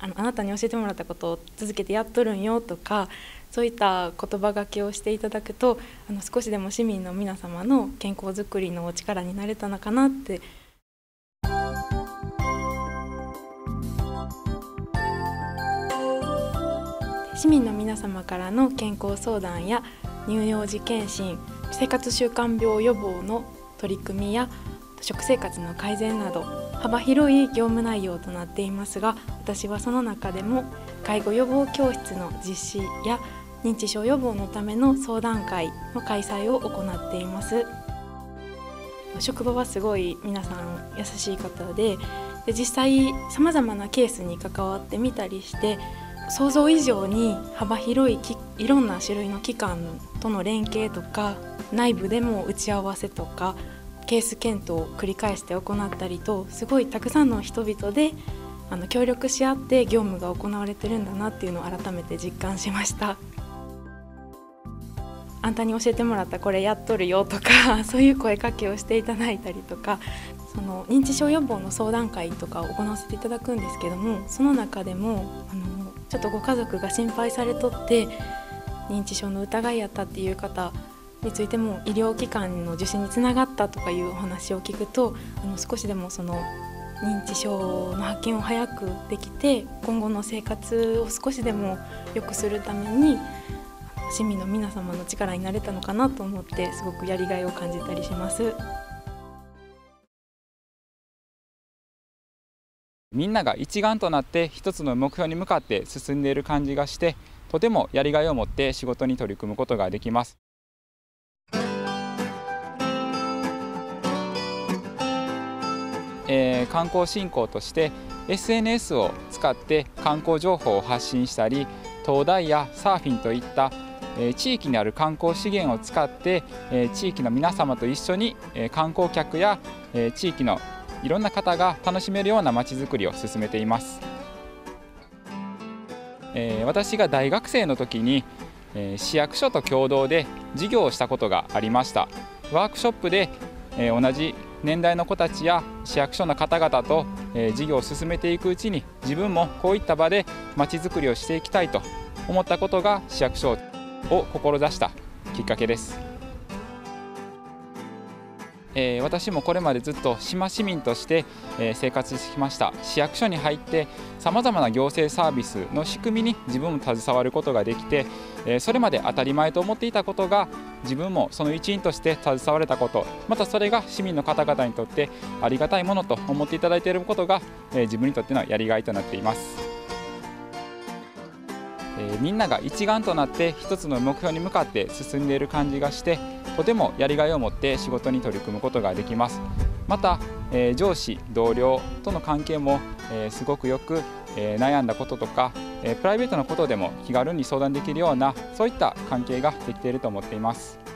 あのあなたに教えてもらったことを続けてやっとるんよとかそういった言葉がけをしていただくとあの少しでも市民の皆様の健康づくりのお力になれたのかなって。市民の皆様からの健康相談や乳幼児検診生活習慣病予防の取り組みや食生活の改善など幅広い業務内容となっていますが私はその中でも介護予防教室の実施や認知症予防のための相談会の開催を行っています。職場はすごい皆さん優しい方でで実際さまざまなケースに関わってみたりして想像以上に幅広いいろんな種類の機関との連携とか内部でも打ち合わせとかケース検討を繰り返して行ったりとすごいたくさんの人々であの協力し合って業務が行われてるんだなっていうのを改めて実感しました。あんたに教えてもらったこれやっとるよとか そういう声かけをしていただいたりとかその認知症予防の相談会とかを行わせていただくんですけどもその中でもあのちょっとご家族が心配されとって認知症の疑いやったっていう方についても医療機関の受診につながったとかいうお話を聞くとあの少しでもその認知症の発見を早くできて今後の生活を少しでも良くするために市民の皆様の力になれたのかなと思ってすごくやりがいを感じたりします。みんなが一丸となって一つの目標に向かって進んでいる感じがしてとてもやりがいを持って仕事に取り組むことができます。えー、観光振興として SNS を使って観光情報を発信したり灯台やサーフィンといったえ地域にある観光資源を使って、え地域の皆様と一緒に、え観光客や、え地域のいろんな方が楽しめるようなまちづくりを進めています、え私が大学生の時に、え市役所と共同で授業をしたことがありました。ワークショップで、え同じ年代の子たちや市役所の方々と、え事業を進めていくうちに自分もこういった場でまちづくりをしていきたいと思ったことが市役所を志したきっかけです、えー、私もこれまでずっと島市民として、えー、生活してきました。市役所に入ってさまざまな行政サービスの仕組みに自分も携わることができて、えー、それまで当たり前と思っていたことが自分もその一員として携われたことまたそれが市民の方々にとってありがたいものと思っていただいていることが、え自分にとってのやりがいとなっています。えみんなが一丸となって一つの目標に向かって進んでいる感じがしてとてもやりがいを持って仕事に取り組むことができますまた、え上司同僚との関係も、えすごくよく、え悩んだこととか、えプライベートなことでも気軽に相談できるようなそういった関係ができていると思っています。